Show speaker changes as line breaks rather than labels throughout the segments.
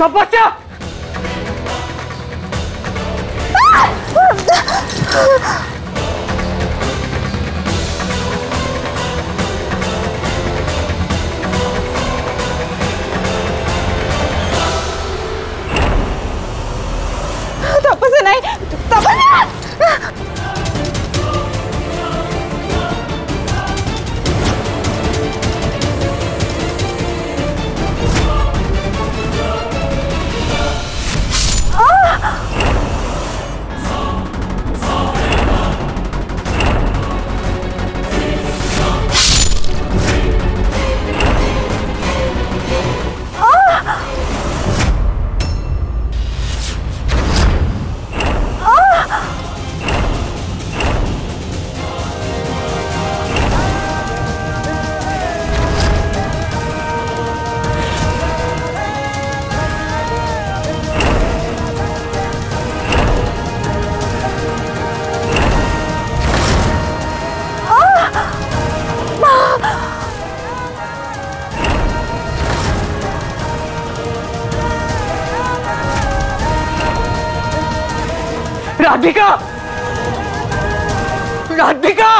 तपस्या
तपस्या नहीं तपस्या
राधिका राधिका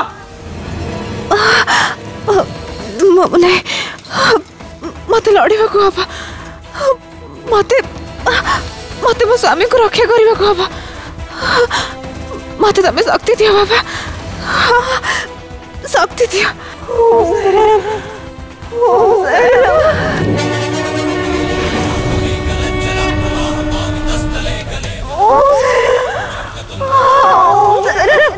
मने मत लड़िबा को हबा मत मत मो स्वामी को रक्षा करने को हबा मत तुम शक्ति दि बाबा शक्ति दि ओ ओ Oh,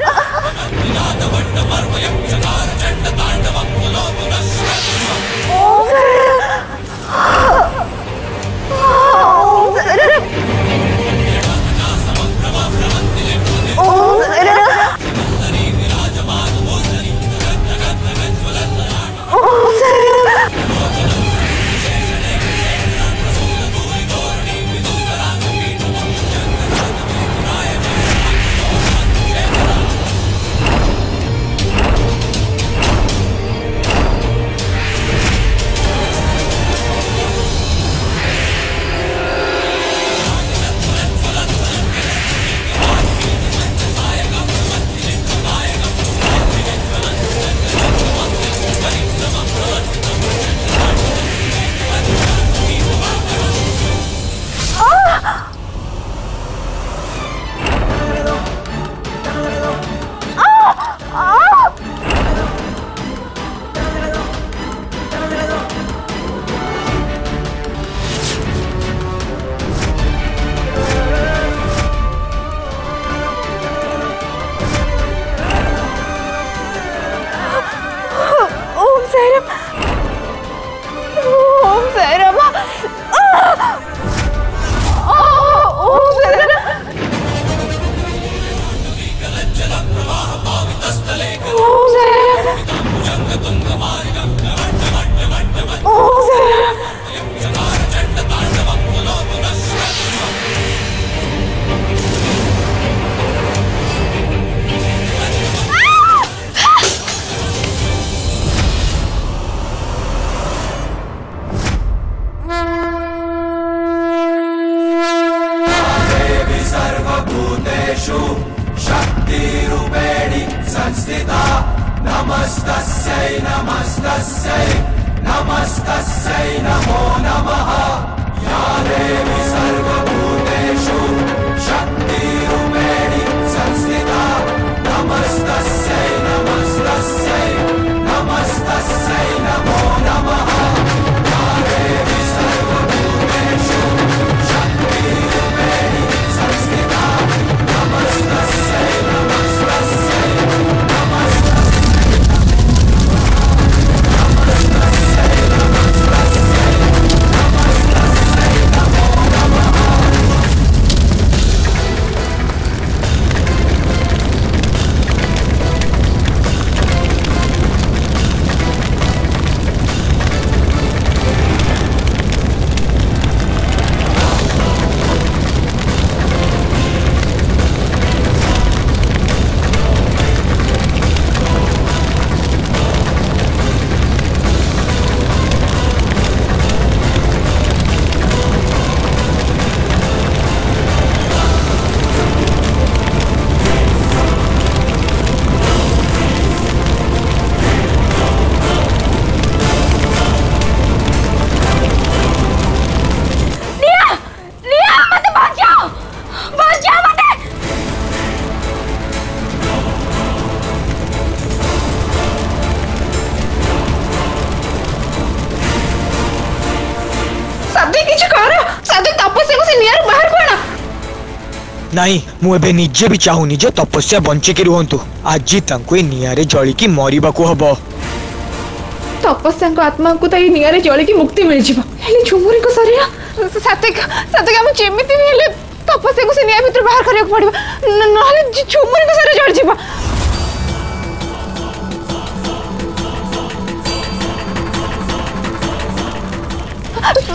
ै नमस्तस्यै नमो नमः या
देवि सर्व
ନାଇଁ ମୁଁ ଏବେ ନିଜେ ବି ଚାହୁଁନି ଯେ ତପସ୍ୟା ବଞ୍ଚିକି ରୁହନ୍ତୁ ଆଜି ତାଙ୍କୁ ଏ ନିଆଁରେ ଜଳିକି ମରିବାକୁ ହବ
ତପସ୍ୟାଙ୍କ ଆତ୍ମାଙ୍କୁ ତ ଏଇ ନିଆଁରେ ଜଳିକି ମୁକ୍ତି ମିଳିଯିବ ହେଲେ ଝୁମୁରିଙ୍କ ଶରୀର
ସାତ୍ୱିକ ସାତ୍ୱିକ ଆମେ ଯେମିତି ବି ହେଲେ ତପସ୍ୟାକୁ ସେ ନିଆଁ ଭିତରୁ ବାହାର କରିବାକୁ ପଡ଼ିବ ନହେଲେ ଝୁମୁରିଙ୍କ ଶରୀର ଜଳିଯିବ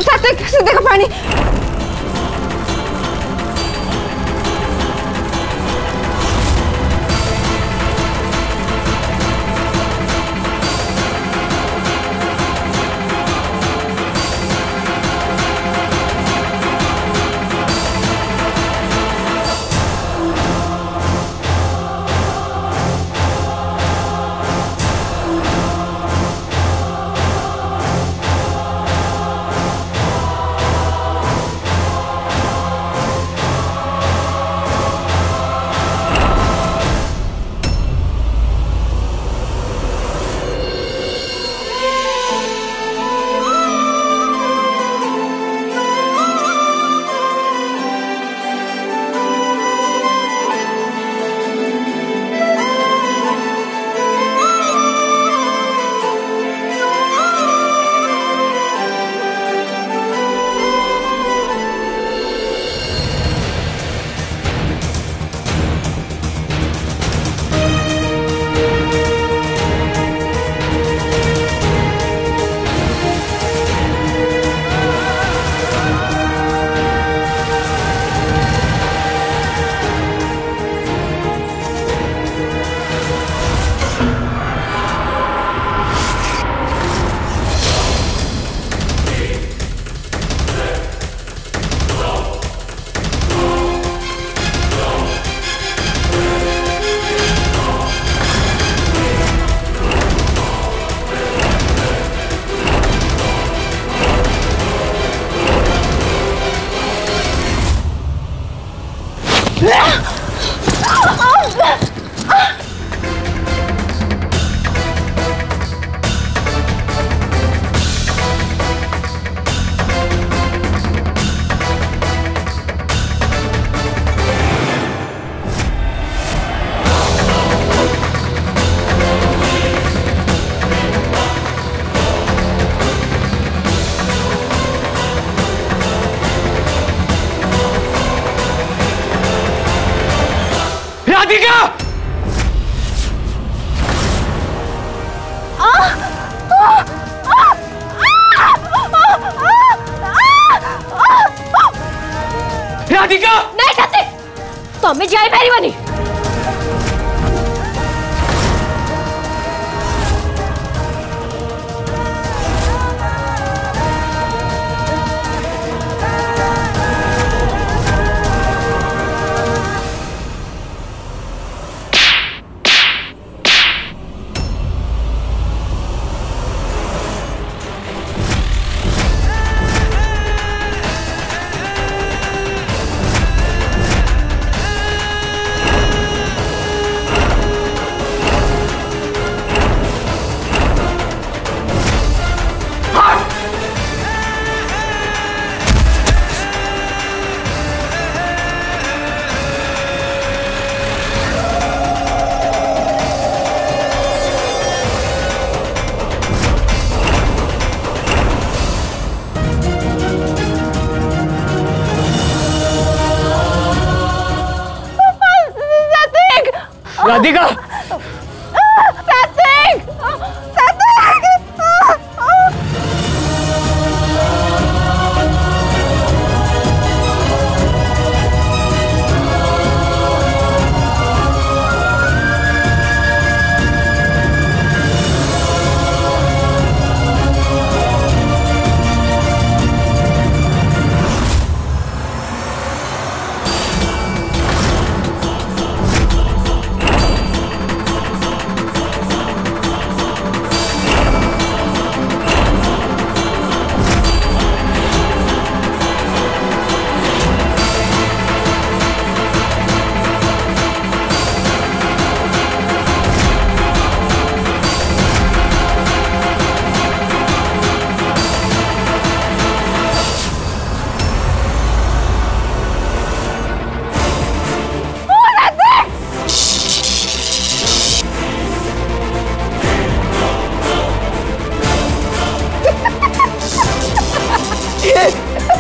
ସାତ୍ୱିକ ସେ ଦେଖ ପାଣି राधिका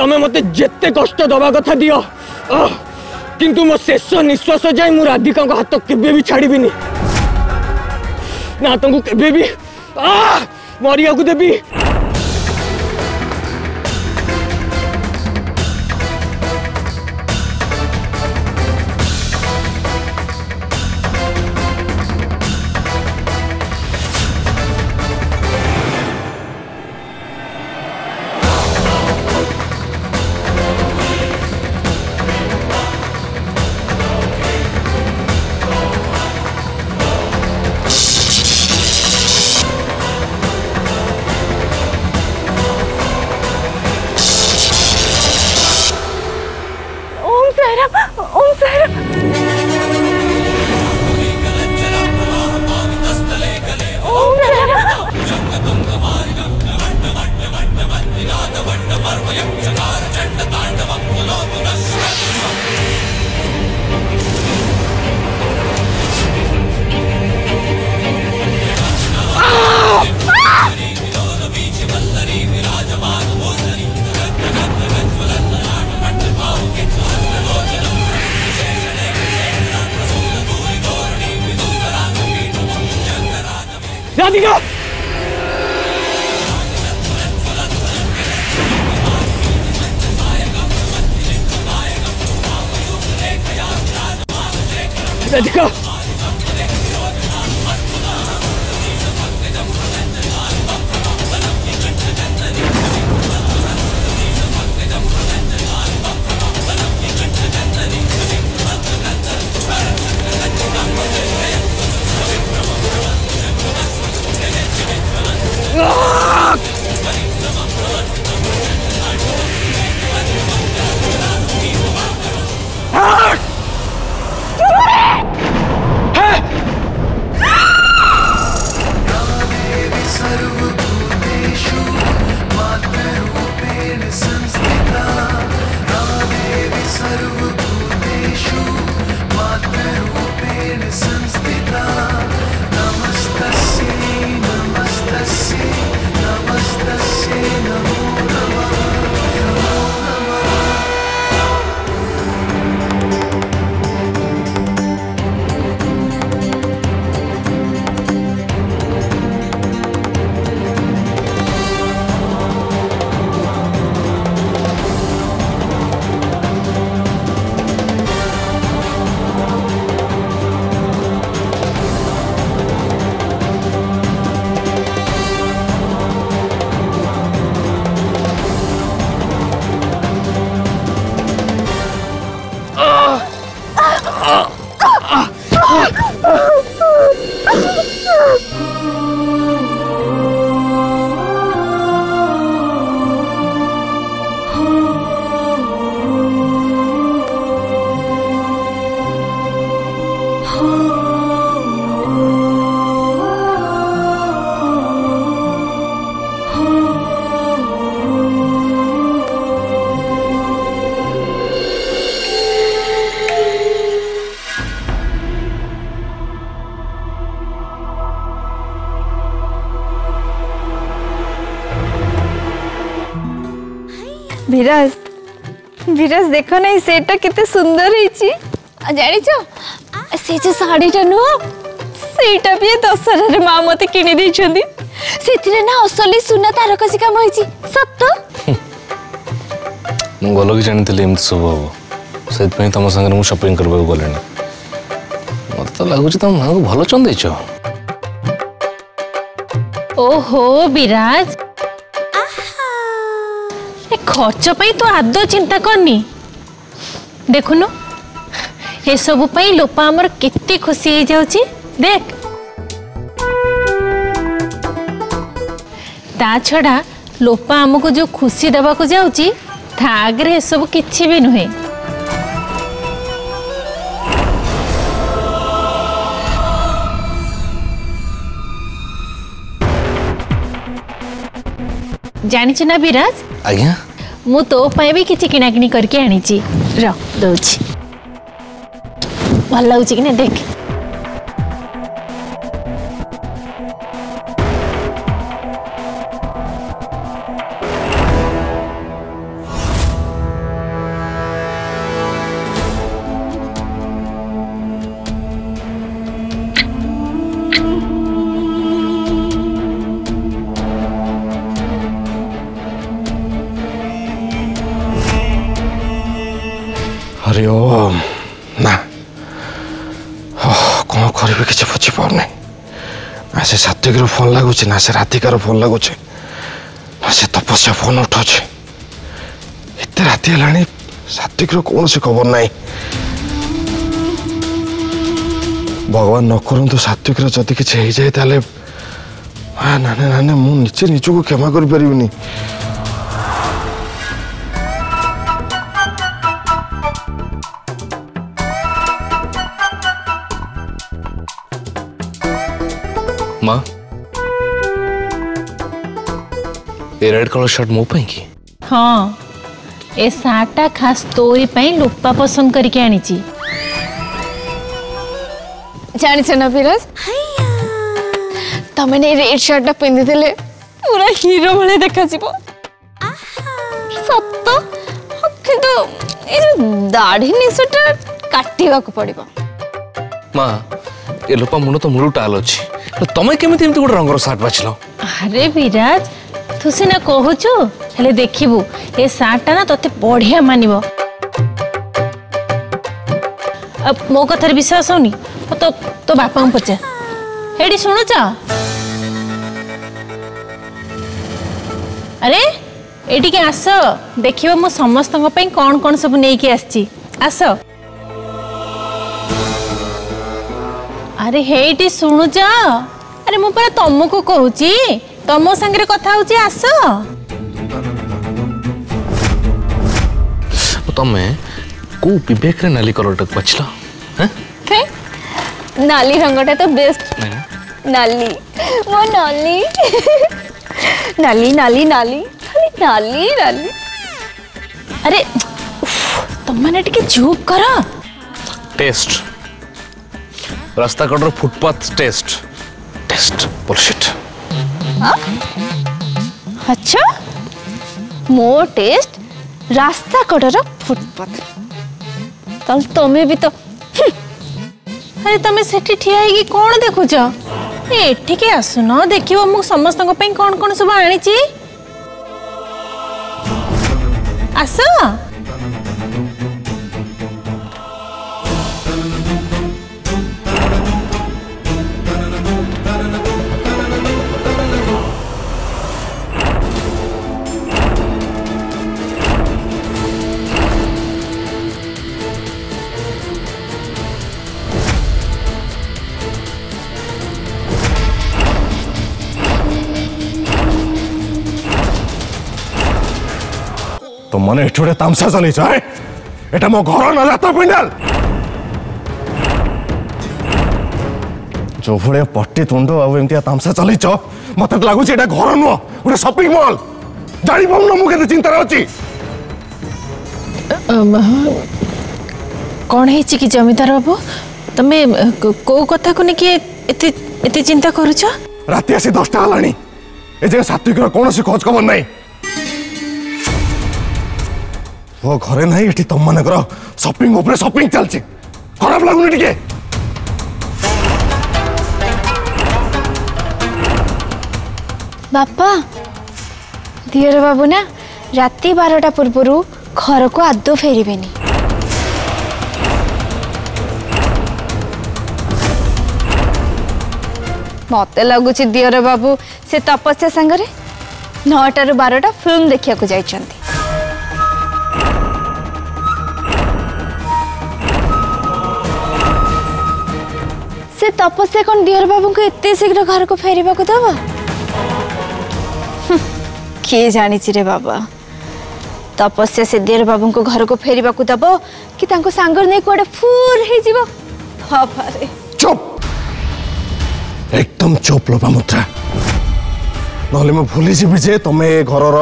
ତମେ
ମୋତେ ଯେତେ କଷ୍ଟ ଦେବା କଥା ଦିଅ କିନ୍ତୁ ମୋ ଶେଷ ନିଶ୍ୱାସ ଯାଏ ମୁଁ ରାଧିକାଙ୍କ ହାତ କେବେ ବି ଛାଡ଼ିବିନି ନା ତାଙ୍କୁ କେବେ ବି ମରିବାକୁ ଦେବି
Let's go. বিরাজ বিরাজ দেখো না সেটা কেতে সুন্দর হয়েছি জানিছ সে যে
শাড়িটা নুহ সেইটা বি দশ হাজার মা মতো কিনে দিয়েছেন সেতিরে না অসলি সুনা তারকাসী কাম হয়েছি সত্য ମୁଁ
ଗଲ କି ଜାଣିଥିଲି ଏମିତି ସବୁ ହବ ସେଥିପାଇଁ ତମ ସାଙ୍ଗରେ ମୁଁ ସପିଂ କରିବାକୁ ଗଲିଣି ମୋତେ ତ ଲାଗୁଛି ତମ ମାଆଙ୍କୁ ଭଲ ଚନ୍ଦେଇଛ
ଓହୋ ବିରାଜ ଏ ଖର୍ଚ୍ଚ ପାଇଁ ତୁ ଆଦୌ ଚିନ୍ତା କରନି ଦେଖୁନୁ ଏସବୁ ପାଇଁ ଲୋପା ଆମର କେତେ ଖୁସି ହେଇଯାଉଛି ଦେଖ ତା ଛଡ଼ା ଲୋପା ଆମକୁ ଯେଉଁ ଖୁସି ଦେବାକୁ ଯାଉଛି ତା ଆଗରେ ଏସବୁ କିଛି ବି ନୁହେଁ जानी ना विराज आज्ञा मु तो पय भी किछ किनाकिनी करके आनी
छी र दउ छी भल लाग छी कि ने देख କୌଶିକର ଫୋନ୍ ଲାଗୁଛି ନା ସେ ରାଧିକାର ଫୋନ୍ ଲାଗୁଛି ନା ସେ ତପସ୍ୟା ଫୋନ୍ ଉଠାଉଛି ଏତେ ରାତି ହେଲାଣି ସାତ୍ୱିକର କୌଣସି ଖବର ନାହିଁ ଭଗବାନ ନ କରନ୍ତୁ ସାତ୍ୱିକର ଯଦି କିଛି ହେଇଯାଏ ତାହେଲେ ନାନେ ନାନେ ମୁଁ ନିଜେ ନିଜକୁ କ୍ଷମା କରିପାରିବିନି ए रेड कलर शर्ट मो
पई की हां ए साटा खास तोरी पई लुप्पा पसंद
करके आनीची জানিছ না ফিরোজ তুমি এই রেড শার্টটা পিঁধিলে পুরা হিরো ভলে দেখাযিব সত্য কিন্তু এই যে দাড়ি নিশটা কাটিবাকু
পড়িব মা এ লোপা মুন্ড তো মূলু টাল অছি তুমি কেমিতি এমতি গোটে রঙর শার্ট বাছিলাম
আরে বিরাজ ତୁ ସିନା କହୁଛୁ ହେଲେ ଦେଖିବୁ ଏ ସାର୍ଟଟା ନା ତୋତେ ବଢ଼ିଆ ମାନିବ ମୋ କଥାରେ ବିଶ୍ୱାସ ହଉନି ତୋ ତୋ ବାପାଙ୍କୁ ପଚାର ହେଇଟି ଶୁଣୁଛ ଆରେ ଏଠିକି ଆସ ଦେଖିବ ମୁଁ ସମସ୍ତଙ୍କ ପାଇଁ କ'ଣ କ'ଣ ସବୁ ନେଇକି ଆସିଛି ଆସ ଆରେ ହେଇଟି ଶୁଣୁଛ ଆରେ ମୁଁ ପରା ତମକୁ କହୁଛି ତମ ସାଙ୍ଗରେ କଥା ହଉଛି ଆସ
ତମେ କୋଉ ବିବେକରେ ନାଲି କଲରଟାକୁ ବାଛିଲ
ନାଲି ରଙ୍ଗଟା ତ ବେଷ୍ଟ ନାଲି ମୋ ନାଲି ନାଲି ନାଲି ନାଲି ନାଲି ନାଲି
ଆରେ ତମମାନେ ଟିକେ ଚୁପ୍ କର
ଟେଷ୍ଟ ରାସ୍ତା କଡ଼ର ଫୁଟପାଥ ଟେଷ୍ଟ ଟେଷ୍ଟ ବୁଲସିଟ୍
अच्छा मो टेस्ट रास्ता कडर फुटपाथ तल तमे भी तो
अरे तमे सेठी ठिया हेगी कोन देखु छ ए ठीक है सुन देखियो मु समस्त को पई कोन कोन
सब आनी छी आसा ଛୁଡ଼େ ତାମସା ଚଲେଇଛ ହେ ଏଟା ମୋ ଘର ନା ଲାତ ପିଣ୍ଡାଲ ଯୋଉଭଳିଆ ପଟି ତୁଣ୍ଡ ଆଉ ଏମିତିଆ ତାମସା ଚଲେଇଛ ମତେ ତ ଲାଗୁଛି ଏଟା ଘର ନୁହଁ ଗୋଟେ ସପିଂ ମଲ୍ ଜାଣିପାରୁନ ମୁଁ କେତେ ଚିନ୍ତାରେ ଅଛି
କ'ଣ ହେଇଛି କି ଜମିଦାର ବାବୁ ତମେ କୋଉ କଥାକୁ ନେଇକି ଏତେ ଏତେ ଚିନ୍ତା କରୁଛ
ରାତି ଆସି ଦଶଟା ହେଲାଣି ଏ ଯାଏଁ ସାତ୍ୱିକର କୌଣସି ଖୋଜ ଖବର ନାହିଁ ପୁଅ ଘରେ ନାହିଁ ଏଠି ତମମାନଙ୍କର ସପିଂ ଉପରେ ସପିଂ ଚାଲିଛି ଖରାପ ଲାଗୁନି ଟିକେ
ବାପା ଦିଅର ବାବୁ ନା ରାତି ବାରଟା ପୂର୍ବରୁ ଘରକୁ ଆଦୌ ଫେରିବେନି ମତେ ଲାଗୁଛି ଦିଅର ବାବୁ ସେ ତପସ୍ୟା ସାଙ୍ଗରେ ନଅଟାରୁ ବାରଟା ଫିଲ୍ମ ଦେଖିବାକୁ ଯାଇଛନ୍ତି तपस्या कौन डियर बाबू को एत शीघ्र घर को फेर दब हम्म, किए जानी रे बाबा तपस्या से डियर बाबू को घर को फेर दब कि सांग नहीं कड़े फुल
हो चुप एकदम चुप लोपा मुद्रा নহলে মই ভুলি যাবি যে তুমি
এই ঘৰৰ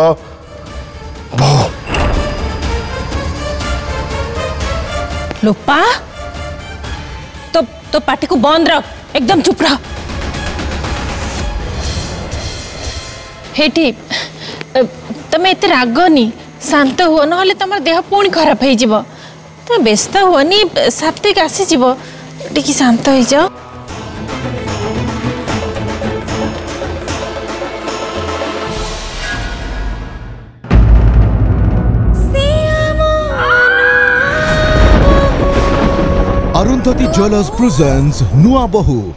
বৌ লোপা तो पार्टी को बंद रख एकदम चुप रह हेठी તમે એતે રાગની શાંત હો નહેલે તમાર દેહ પૂણી ખરાબ હઈ જીવ તમે વ્યસ્ત હોની સાત્વિક આસી જીવ ટીકી શાંત
હઈ જાઓ Sangati presents Nuabahu.